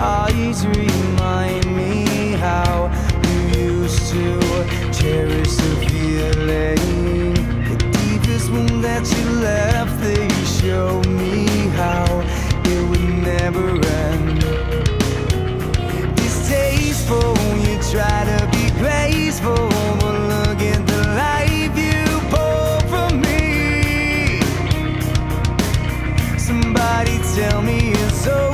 Eyes remind me how you used to cherish the feeling. The deepest wound that you left, they show me how it would never end. Distasteful, you try to be graceful, but look at the life you pulled from me. Somebody tell me it's over.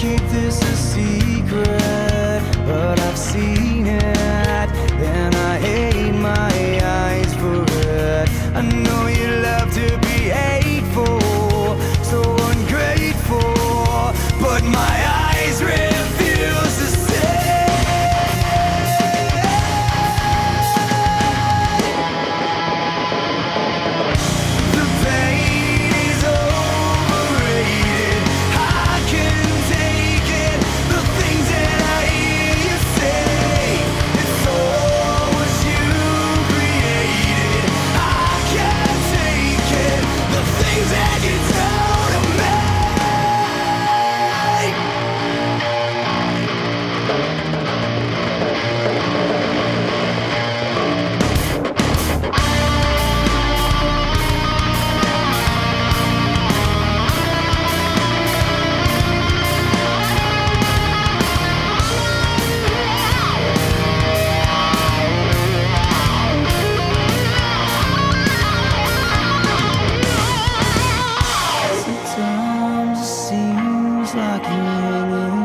keep this a secret, but I've seen it, and I hate my eyes for it. singing.